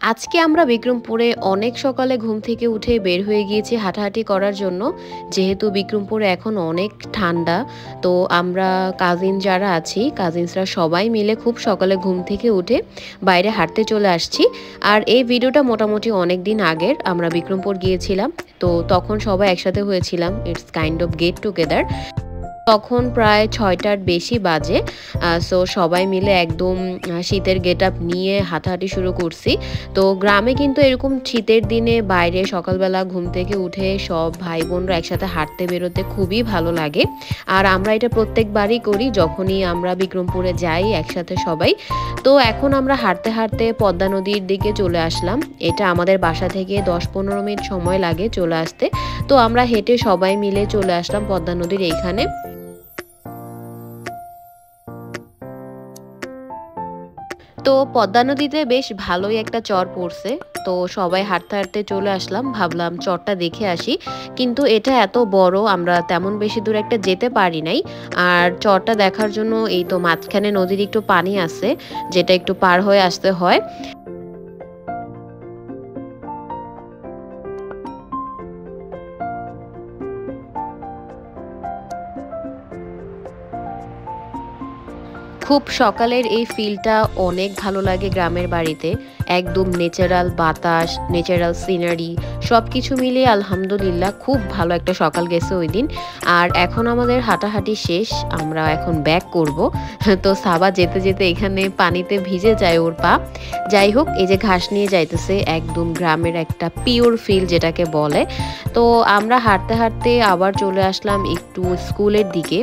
আজকে আমরা বিক্রমপুরে অনেক সকালে ঘুম থেকে উঠে বের হয়ে গিয়েছি হাঁটাহাঁটি করার জন্য। যেহেতু বিক্রমপুরে এখন অনেক ঠান্ডা, তো আমরা কাজিন যারা আছি কাজিনসরা সবাই মিলে খুব সকালে ঘুম থেকে উঠে বাইরে হাঁটতে চলে আসছি। আর এই ভিডিওটা মোটামুটি অনেক দিন আগের, আমরা বিক্রমপুর গিয়েছিলাম। তো তখন সবাই একসাথে হয়েছিলাম it's kind of get together তখন প্রায় ছয়টার বেশি বাজে। সো সবাই মিলে একদম শীতের গেট আপ নিয়ে হাঁটাহাঁটি শুরু করছি। তো গ্রামে কিন্তু এরকম শীতের দিনে বাইরে সকালবেলা ঘুম থেকে উঠে সব ভাই বোনরা একসাথে হাঁটতে বেরোতে খুবই ভালো লাগে। আর আমরা এটা প্রত্যেকবারই করি যখনই আমরা বিক্রমপুরে যাই একসাথে সবাই। তো এখন আমরা হাঁটতে হাঁটতে পদ্মা নদীর দিকে চলে আসলাম। এটা আমাদের বাসা থেকে দশ পনেরো মিনিট সময় লাগে চলে আসতে। তো আমরা হেঁটে সবাই মিলে চলে আসলাম পদ্মা নদীর এইখানে। তো পদ্মা নদীতে বেশ ভালোই একটা চর পড়ছে। তো সবাই হাঁটতে হাঁটতে চলে আসলাম, ভাবলাম চরটা দেখে আসি। কিন্তু এটা এত বড়, আমরা তেমন বেশি দূর একটা যেতে পারি নাই। আর চরটা দেখার জন্য এই তো মাঝখানে নদীর একটু পানি আছে, যেটা একটু পার হয়ে আসতে হয়। খুব সকালের এই ফিলটা অনেক ভালো লাগে গ্রামের বাড়িতে। একদম নেচারাল বাতাস নেচারাল সিনারি সব কিছু মিলিয়ে আলহামদুলিল্লাহ খুব ভালো একটা সকাল গেছে ওই দিন। আর এখন আমাদের হাঁটাহাঁটি শেষ, আমরা এখন ব্যাক করব। তো সাবা যেতে যেতে এখানে পানিতে ভিজে যায় ওর পা। যাই হোক, এই যে ঘাস নিয়ে যাইতেছে একদম গ্রামের একটা পিওর ফিল যেটাকে বলে। তো আমরা হাঁটতে হাঁটতে আবার চলে আসলাম একটু স্কুলের দিকে।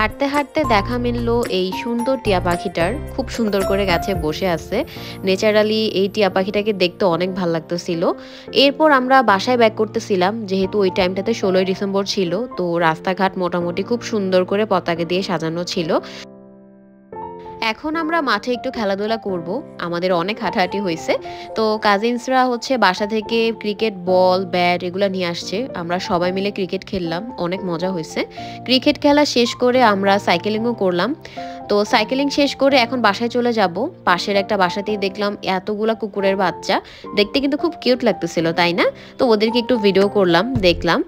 হাঁটতে হাঁটতে দেখা মিলল এই সুন্দর টিয়া পাখিটার। খুব সুন্দর করে গাছে বসে আছে। নেচারালি এই টিয়া পাখিটাকে দেখতে অনেক ভালো লাগতেছিল। এরপর আমরা বাসায় ব্যাক করতেছিলাম, যেহেতু ওই টাইমটাতে ষোলোই ডিসেম্বর ছিল, তো রাস্তাঘাট মোটামুটি খুব সুন্দর করে পতাকা দিয়ে সাজানো ছিল। এখন আমরা মাঠে একটু খেলাধুলা করব। আমাদের অনেক হাঁটাহাঁটি হয়েছে। তো কাজিনসরা হচ্ছে বাসা থেকে ক্রিকেট বল ব্যাট এগুলো নিয়ে আসছে। আমরা সবাই মিলে ক্রিকেট খেললাম, অনেক মজা হয়েছে। ক্রিকেট খেলা শেষ করে আমরা সাইকেলিংও করলাম। তো সাইকেলিং শেষ করে এখন বাসায় চলে যাব। পাশের একটা বাসাতেই দেখলাম এতগুলা কুকুরের বাচ্চা। দেখতে কিন্তু খুব কিউট লাগতেছিল, তাই না? তো ওদেরকে একটু ভিডিও করলাম, দেখলাম।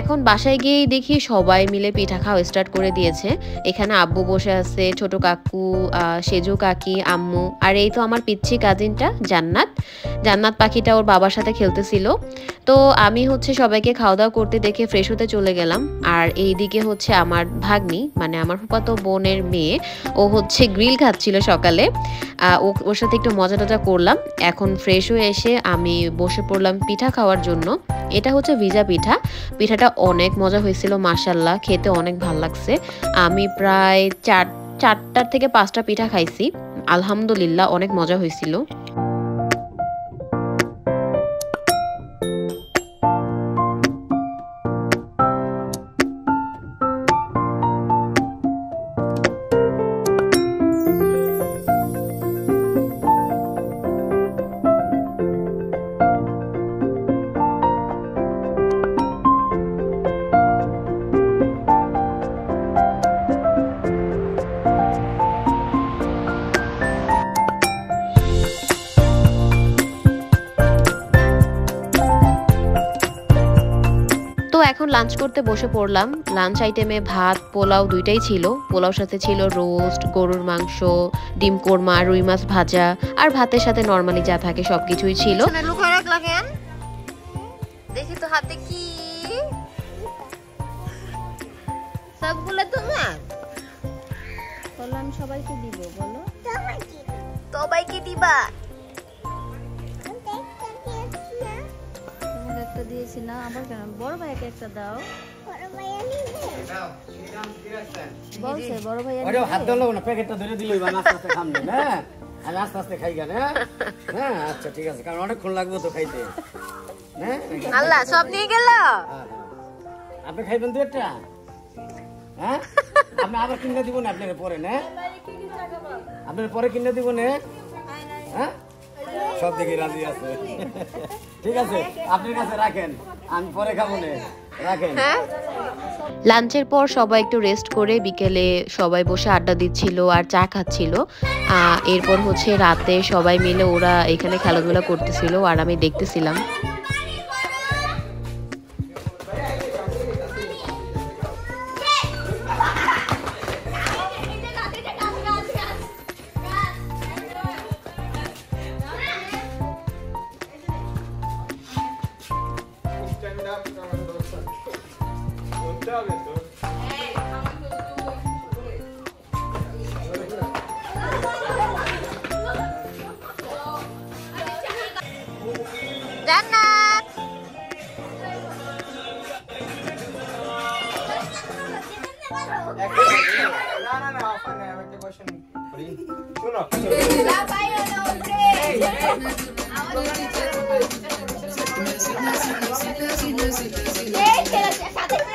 এখন বাসায় গিয়েই দেখি সবাই মিলে পিঠা খাওয়া স্টার্ট করে দিয়েছে। এখানে আব্বু বসে আছে, ছোট কাকু সেজু কাকি, আম্মু, আর এই তো আমার পিচ্ছি কাজিনটা জান্নাত। জান্নাত পাখিটা ওর বাবার সাথে খেলতেছিল। তো আমি হচ্ছে সবাইকে খাওয়া দাওয়া করতে দেখে ফ্রেশ হতে চলে গেলাম। আর এই দিকে হচ্ছে আমার ভাগ্নি মানে আমার ফুপাতো বোনের মেয়ে, ও হচ্ছে গ্রিল খাচ্ছিল সকালে। ওর সাথে একটু মজা টজা করলাম। এখন ফ্রেশ হয়ে এসে আমি বসে পড়লাম পিঠা খাওয়ার জন্য। এটা হচ্ছে ভিজা পিঠা। পিঠাটা অনেক মজা হয়েছিল মাসাল্লাহ খেতে অনেক ভালো লাগছে। আমি প্রায় চার চারটার থেকে পাঁচটা পিঠা খাইছি। আলহামদুলিল্লাহ অনেক মজা হয়েছিল লাঞ্চ করতে বসে পড়লাম। লাঞ্চ আইটেমে ভাত পোলাও দুইটাই ছিল। পোলাওর সাথে ছিল রোস্ট গরুর মাংস ডিম কোরমা রুই মাছ ভাজা আর ভাতের সাথে নর্মালি যা থাকে সবকিছুই ছিল। দেখি তো হাতে কি? সবগুলো তোমার? বলো আমি সবাইকে দিব বলো। সবাইকে দিবা। দিয়েছি না আবার কেন? বড় ভাইকে একটা দাও। বলছে বড় ভাই ওরে হাত ধরলো না প্যাকেটটা ধরে দিলই বা আস্তে আস্তে খামনি না আমি আস্তে আস্তে খাই কেন হ্যাঁ? আচ্ছা ঠিক আছে কারণ অনেকক্ষণ লাগবে তো খাইতে। হ্যাঁ? আল্লাহ সব নিয়ে গেল? আপনি খাইবেন দু একটা? হ্যাঁ? আপনি আবার কিনে দিব না আপনার পরে না? আপনার পরে কিনে দিব না? হ্যাঁ? সব দিকে রাজি আছে। ঠিক আছে, আপনার কাছে রাখেন, আমি পরে খাব রাখেন। হ্যাঁ? লাঞ্চের পর সবাই একটু রেস্ট করে বিকেলে সবাই বসে আড্ডা দিচ্ছিল আর চা খাচ্ছিল। এরপর হচ্ছে রাতে সবাই মিলে ওরা এখানে খেলাধুলা করতেছিল আর আমি দেখতেছিলাম। জান্নাত না না না অফার নেই আমি একটা কোশ্চেন করি শোনো সাথে